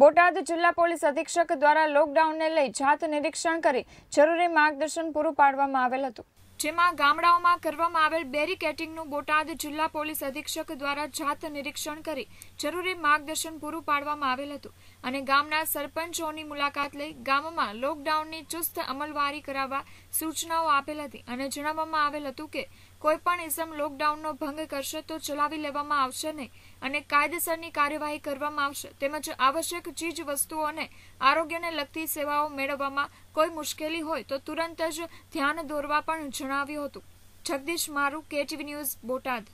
બોટાદ જિલ્લા પોલીસ અધિક્ષક દ્વારા લોકડાઉનને લઈ જાત નિરીક્ષણ કરી જરૂરી માર્ગદર્શન પૂરું પાડવામાં આવેલ હતું. જેમાં ગામડાઓમાં કરવામાં આવેલ બેરીકેટિંગનું બોટાદ જિલ્લા પોલીસ અધિક્ષક દ્વારા જાત નિરીક્ષણ કરી જરૂરી માર્ગદર્શન પૂરું પાડવામાં આવેલ હતું અને ગામના સરપંચોની મુલાકાત લઈ ગામમાં લોકડાઉનની ચુસ્ત અમલવારી કરાવવા સૂચનાઓ આપેલ હતી અને જણાવવામાં આવેલ હતું કે કોઈપણ ઇસમ લોકડાઉનનો ભંગ કરશે તો ચલાવી લેવામાં આવશે નહીં અને કાયદેસરની કાર્યવાહી કરવામાં આવશે તેમજ આવશ્યક ચીજ વસ્તુઓ અને આરોગ્યને લગતી સેવાઓ મેળવવામાં કોઈ મુશ્કેલી હોય તો તુરંત જ ધ્યાન દોરવા પણ જણાવ્યું હતું. જગદીશ મારું કેટીવી ન્યૂઝ બોટાદ.